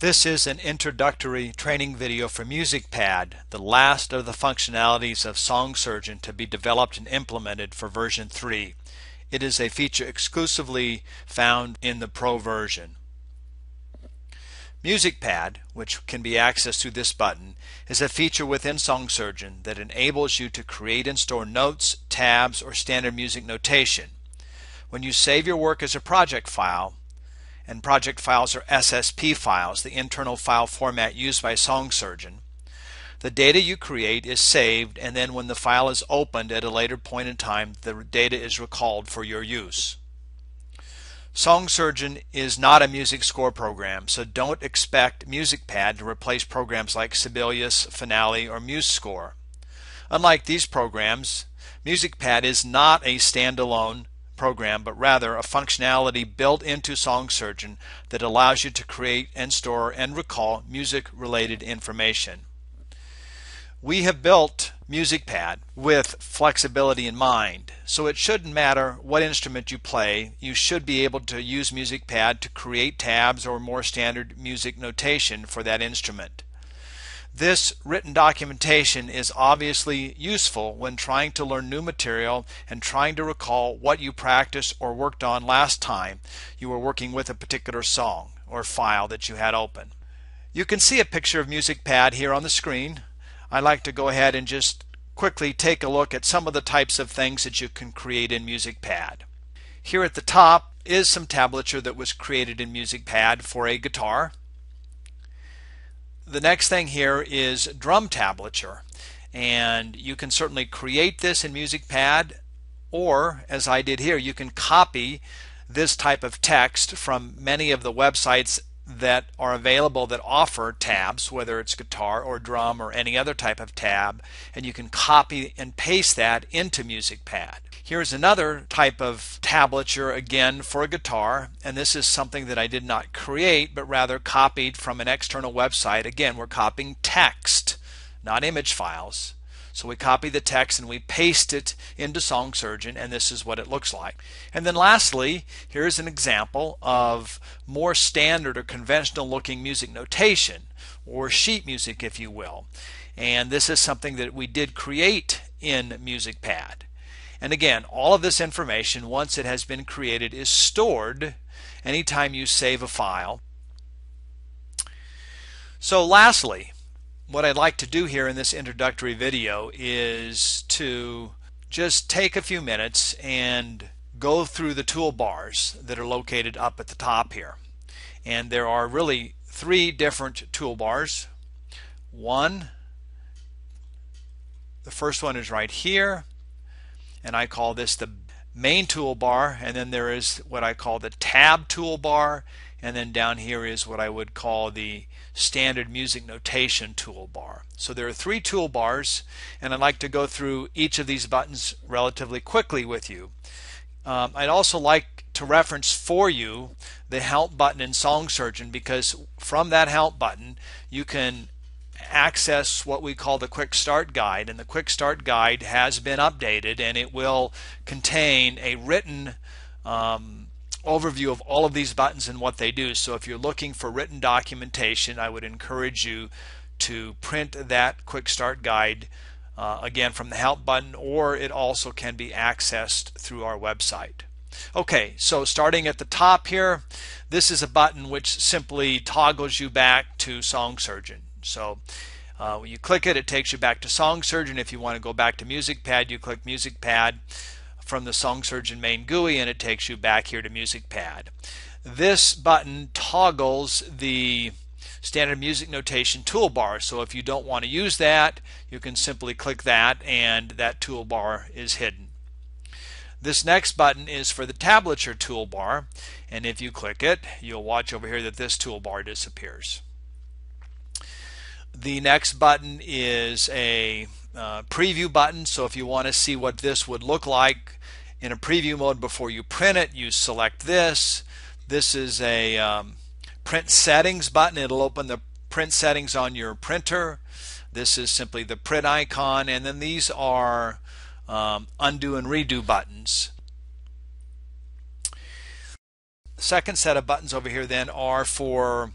This is an introductory training video for MusicPad, the last of the functionalities of SongSurgeon to be developed and implemented for version 3. It is a feature exclusively found in the Pro version. MusicPad, which can be accessed through this button, is a feature within SongSurgeon that enables you to create and store notes, tabs, or standard music notation. When you save your work as a project file, and project files are SSP files, the internal file format used by SongSurgeon. The data you create is saved and then when the file is opened at a later point in time the data is recalled for your use. SongSurgeon is not a music score program, so don't expect MusicPad to replace programs like Sibelius, Finale, or MuseScore. Unlike these programs, MusicPad is not a standalone program, but rather a functionality built into SongSurgeon that allows you to create and store and recall music related information. We have built MusicPad with flexibility in mind, so it shouldn't matter what instrument you play, you should be able to use MusicPad to create tabs or more standard music notation for that instrument. This written documentation is obviously useful when trying to learn new material and trying to recall what you practiced or worked on last time you were working with a particular song or file that you had open. You can see a picture of MusicPad here on the screen. I'd like to go ahead and just quickly take a look at some of the types of things that you can create in MusicPad. Here at the top is some tablature that was created in MusicPad for a guitar the next thing here is drum tablature and you can certainly create this in MusicPad or as I did here you can copy this type of text from many of the websites that are available that offer tabs, whether it's guitar or drum or any other type of tab, and you can copy and paste that into MusicPad. Here's another type of tablature again for a guitar, and this is something that I did not create but rather copied from an external website. Again, we're copying text, not image files. So we copy the text and we paste it into SongSurgeon and this is what it looks like. And then lastly, here's an example of more standard or conventional looking music notation or sheet music if you will. And this is something that we did create in MusicPad. And again, all of this information, once it has been created, is stored anytime you save a file. So lastly, what I'd like to do here in this introductory video is to just take a few minutes and go through the toolbars that are located up at the top here. And there are really three different toolbars. One, the first one is right here, and I call this the main toolbar, and then there is what I call the tab toolbar, and then down here is what I would call the standard music notation toolbar. So there are three toolbars and I'd like to go through each of these buttons relatively quickly with you. Um, I'd also like to reference for you the help button in SongSurgeon because from that help button you can access what we call the quick start guide and the quick start guide has been updated and it will contain a written um, overview of all of these buttons and what they do. So if you're looking for written documentation, I would encourage you to print that quick start guide uh, again from the help button or it also can be accessed through our website. Okay, so starting at the top here, this is a button which simply toggles you back to SongSurgeon. So uh, when you click it, it takes you back to SongSurgeon. If you want to go back to MusicPad, you click MusicPad from the SongSurgeon main GUI and it takes you back here to MusicPad. This button toggles the standard music notation toolbar. So if you don't want to use that, you can simply click that and that toolbar is hidden. This next button is for the tablature toolbar and if you click it, you'll watch over here that this toolbar disappears. The next button is a uh, preview button. So if you want to see what this would look like in a preview mode before you print it, you select this. This is a um, print settings button. It'll open the print settings on your printer. This is simply the print icon and then these are um, undo and redo buttons. Second set of buttons over here then are for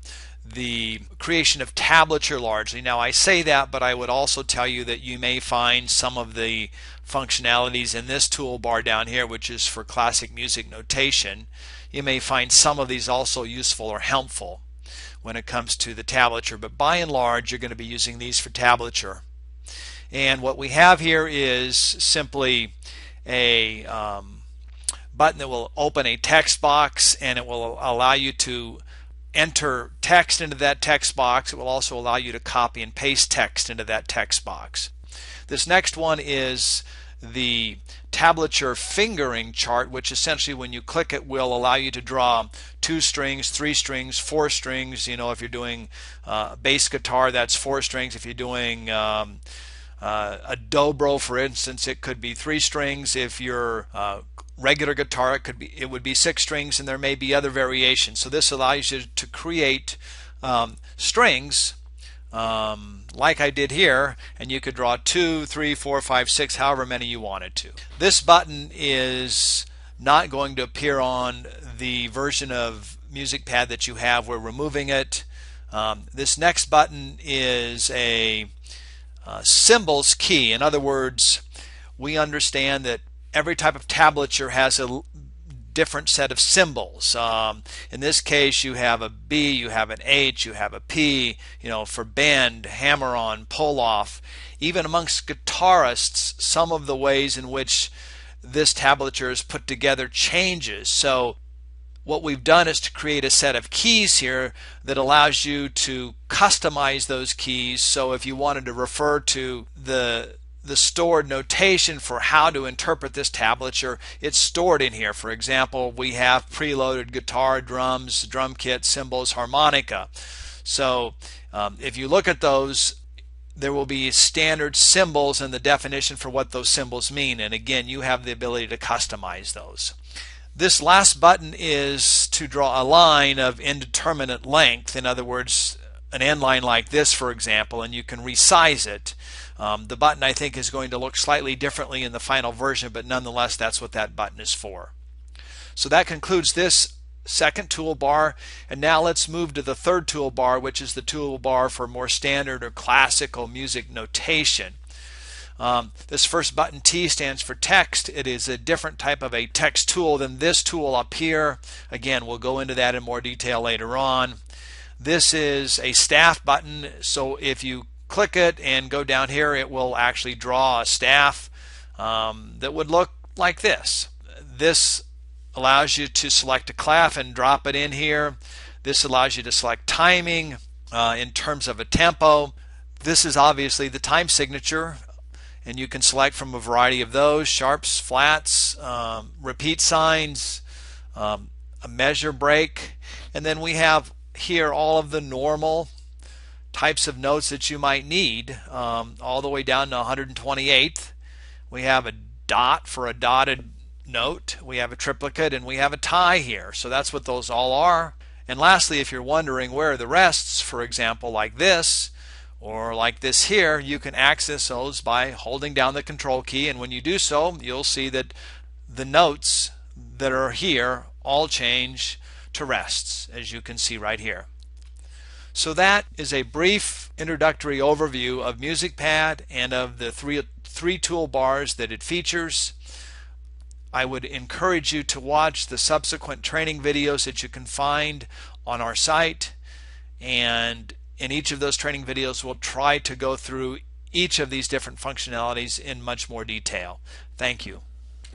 the creation of tablature largely. Now I say that, but I would also tell you that you may find some of the functionalities in this toolbar down here, which is for classic music notation. You may find some of these also useful or helpful when it comes to the tablature, but by and large, you're going to be using these for tablature. And what we have here is simply a um, button that will open a text box and it will allow you to enter text into that text box. It will also allow you to copy and paste text into that text box. This next one is the tablature fingering chart, which essentially when you click it will allow you to draw two strings, three strings, four strings. You know, if you're doing uh, bass guitar, that's four strings. If you're doing um, uh, a dobro, for instance, it could be three strings. If you're uh, regular guitar, it could be it would be six strings, and there may be other variations. So this allows you to create um, strings um, like I did here, and you could draw two, three, four, five, six, however many you wanted to. This button is not going to appear on the version of music pad that you have. We're removing it. Um, this next button is a uh, symbols key. In other words, we understand that every type of tablature has a different set of symbols. Um, in this case, you have a B, you have an H, you have a P, you know, for bend, hammer on, pull off. Even amongst guitarists, some of the ways in which this tablature is put together changes. So what we've done is to create a set of keys here that allows you to customize those keys. So if you wanted to refer to the the stored notation for how to interpret this tablature, it's stored in here. For example, we have preloaded guitar, drums, drum kit, cymbals, harmonica. So um, if you look at those, there will be standard symbols and the definition for what those symbols mean. And again, you have the ability to customize those. This last button is to draw a line of indeterminate length. In other words, an end line like this, for example, and you can resize it. Um, the button I think is going to look slightly differently in the final version, but nonetheless that's what that button is for. So that concludes this second toolbar and now let's move to the third toolbar which is the toolbar for more standard or classical music notation. Um, this first button T stands for text. It is a different type of a text tool than this tool up here. Again, we'll go into that in more detail later on. This is a staff button, so if you click it and go down here, it will actually draw a staff um, that would look like this. This allows you to select a clef and drop it in here. This allows you to select timing uh, in terms of a tempo. This is obviously the time signature and you can select from a variety of those sharps, flats, um, repeat signs, um, a measure break, and then we have here all of the normal types of notes that you might need, um, all the way down to 128th. We have a dot for a dotted note, we have a triplicate, and we have a tie here. So that's what those all are. And lastly, if you're wondering where the rests, for example, like this, or like this here, you can access those by holding down the control key. And when you do so, you'll see that the notes that are here all change to rests, as you can see right here. So that is a brief introductory overview of MusicPad and of the three, three toolbars that it features. I would encourage you to watch the subsequent training videos that you can find on our site. And in each of those training videos, we'll try to go through each of these different functionalities in much more detail. Thank you.